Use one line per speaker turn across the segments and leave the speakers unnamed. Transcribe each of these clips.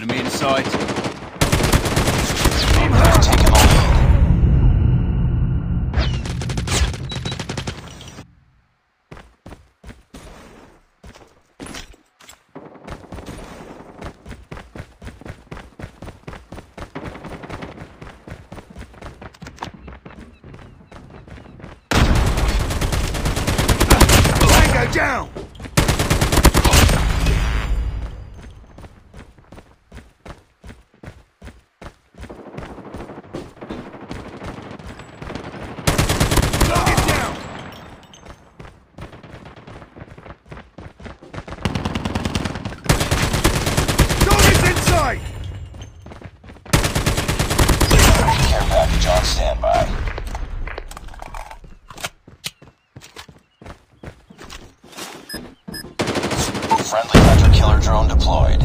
sight.
The lead.
Tango down! Target down! Target's inside!
Care package on standby. Friendly hunter killer drone deployed.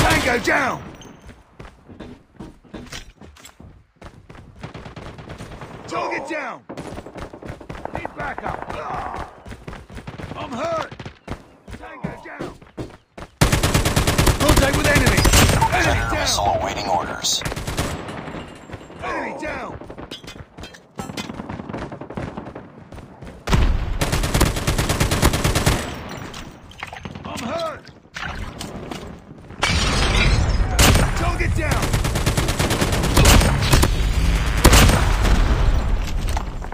Tango down! Target down! Need backup! Ah! I'm hurt! Tango down! Contact with enemy! Enemy
Predator missile
down!
Awaiting.
Enemy down! I'm hurt! Target down!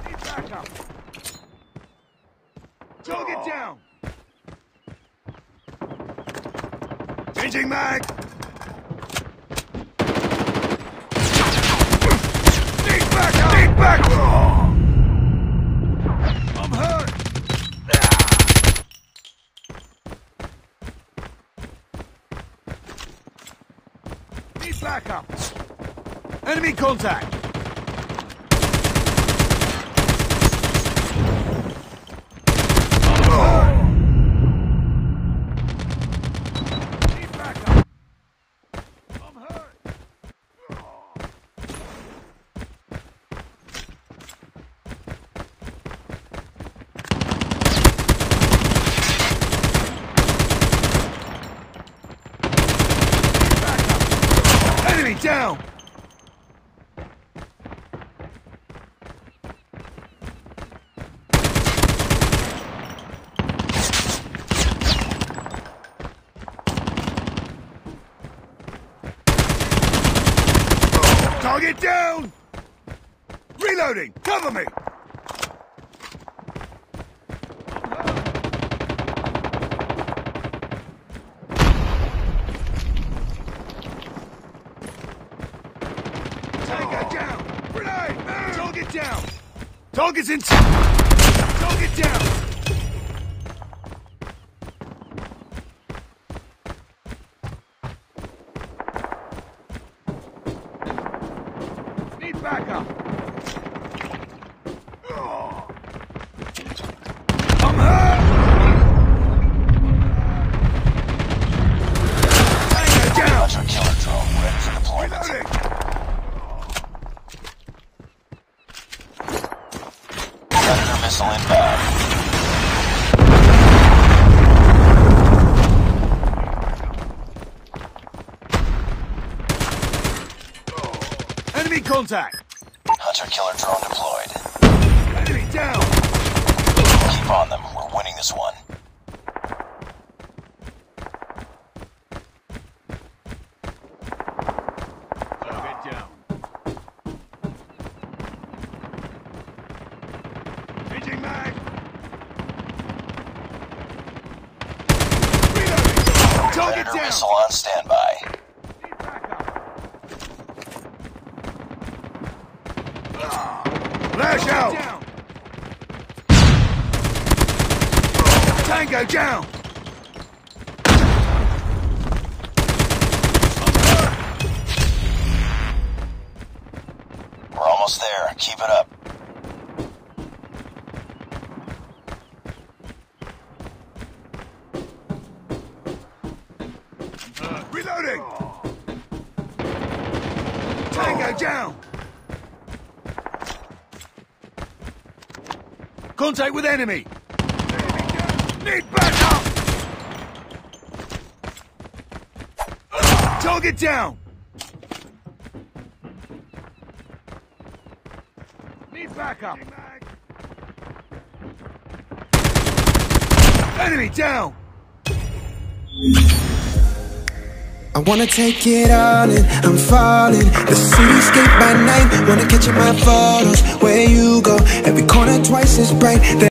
Need backup! Target down! Changing mag! Need Need! I'm hurt! Need backup! Enemy contact! Need backup! I'm hurt! Down! Target down! Reloading! Cover me! Tango down! Grenade! Target down! Target's in... Target down! Need backup! Contact!
Hunter killer drone deployed.
Enemy down!
Keep on them. We're winning this one.
Down. Changing mag! Reloading! Target
Predator
down!
missile on standby.
Need backup! Flash out! Tango down!
We're almost there. Keep it up.
Reloading! Tango down! Contact with enemy. Need backup. Target down. Need backup. Enemy down.
I wanna take it all in, I'm falling. The cityscape by night, wanna catch in my photos. Where you go, every corner twice as bright